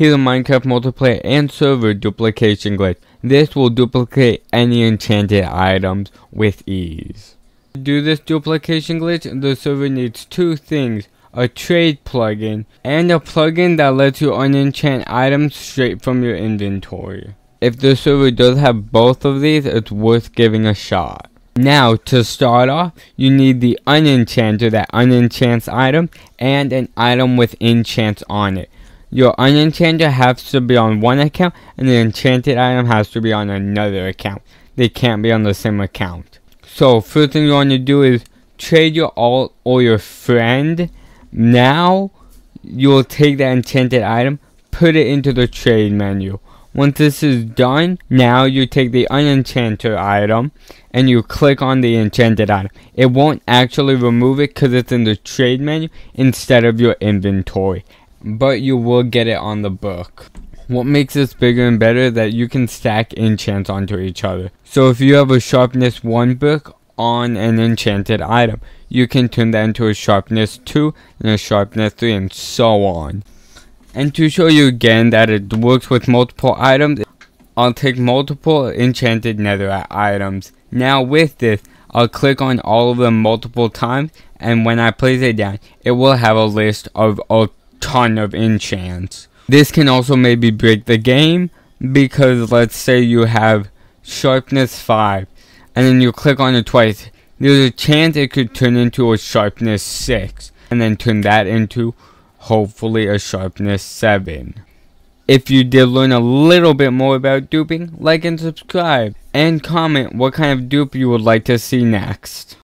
Here's a Minecraft multiplayer and server duplication glitch. This will duplicate any enchanted items with ease. To do this duplication glitch, the server needs two things. A trade plugin, and a plugin that lets you unenchant items straight from your inventory. If the server does have both of these, it's worth giving a shot. Now, to start off, you need the unenchanter that unenchants item, and an item with enchants on it. Your unenchanted has to be on one account, and the enchanted item has to be on another account. They can't be on the same account. So, first thing you want to do is trade your alt or your friend. Now, you'll take that enchanted item, put it into the trade menu. Once this is done, now you take the unenchanted item and you click on the enchanted item. It won't actually remove it because it's in the trade menu instead of your inventory but you will get it on the book. What makes this bigger and better that you can stack enchants onto each other. So if you have a sharpness 1 book on an enchanted item, you can turn that into a sharpness 2 and a sharpness 3 and so on. And to show you again that it works with multiple items, I'll take multiple enchanted netherite items. Now with this, I'll click on all of them multiple times and when I place it down, it will have a list of all ton of enchants. This can also maybe break the game because let's say you have sharpness 5 and then you click on it twice. There's a chance it could turn into a sharpness 6 and then turn that into hopefully a sharpness 7. If you did learn a little bit more about duping, like and subscribe, and comment what kind of dupe you would like to see next.